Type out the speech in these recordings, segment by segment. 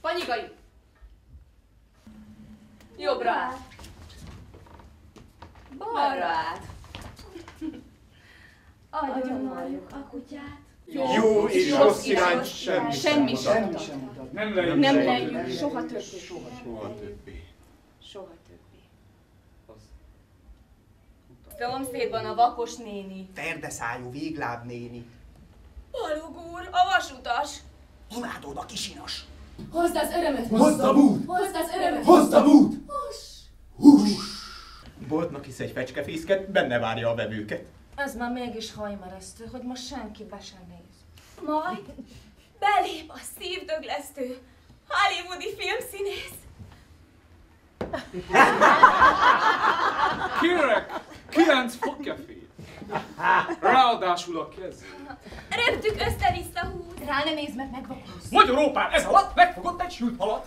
Panyigai! Jobbra át! Balra át! Agyonoljuk a kutyát. Jó és rossz irány semmi Semmi sem sem mutat. mutat. Nem lejjük. Nem lejjük, soha többé. Soha többé. Soha többé. Szomszédban a vakos néni. Ferdeszájú végláb néni. Balog úr, a vasutas. Imádod a kisinas. Hozd az örömöt! Hozd a bút! Hozd az örömöt! Hozd a bút! Hús! Boltnak hisz egy fecskefészket, benne várja a vevőket. Ez már mégis hajmeresztő, hogy most senki be sem néz. Majd belép a szívdöglesztő hollywoodi filmszínész. Kérek, kilenc fogkefét. Ráadásul a kez. Röptük össze-vissza. Rá ne nézd, mert megvakulsz. Magyar ópán ez alatt megfogott egy sült halat.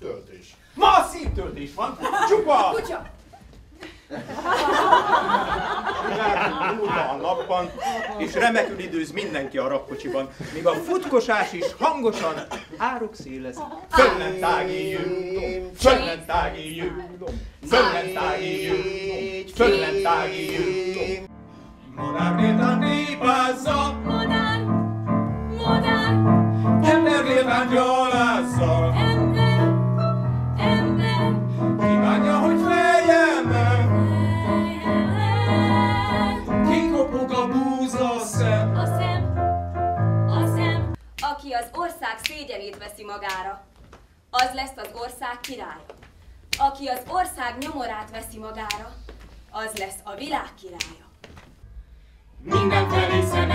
Töltés. Ma szívtöltés van, csupa! Kutya! Múlva a napban, és remekül időz mindenki a rakkocsiban, míg a futkosás is hangosan árok szélezik. Fönnen tági jutom, fönnen tági jutom, fönnen tági jutom, fönnen tági ember létán gyalázza. ember, ember, Kívánja, hogy feljen meg, kikopog a búza szem. a szem, a szem. Aki az ország szégyenét veszi magára, az lesz az ország királya. Aki az ország nyomorát veszi magára, az lesz a világ királya. Mindenfelé szem